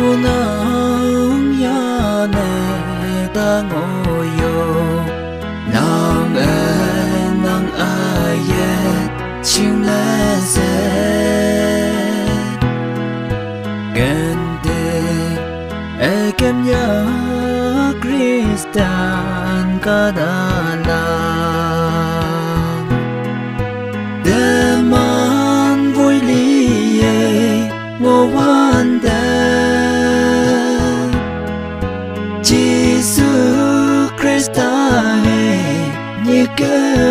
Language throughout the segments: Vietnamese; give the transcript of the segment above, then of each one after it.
thu nắng ya ta ngồi nang e nang ai chim lê se gende e kem ya kristan kadala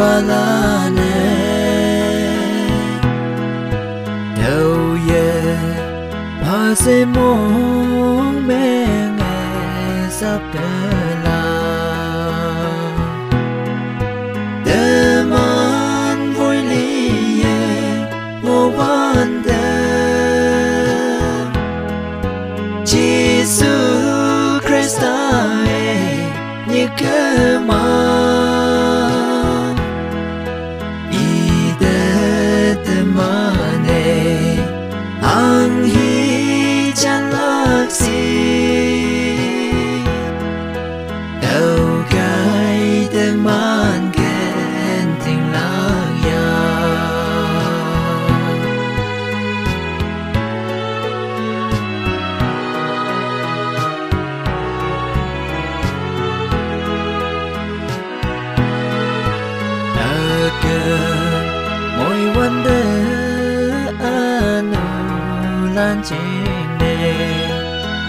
ba la ne đâu ye ba se mong me nghe sắp kề again mỗi vấn đề anh lan trên nề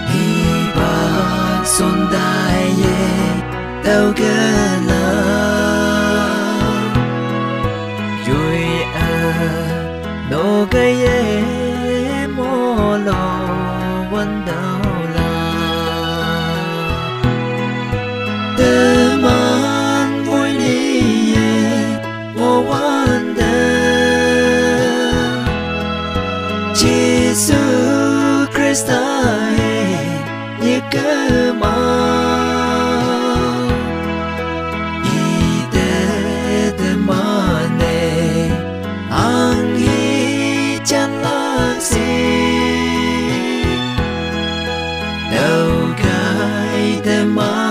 hi ba son đại ye đâu gần lời stahi ye kema ite te mane ang hi chan laksi đâu kai te mane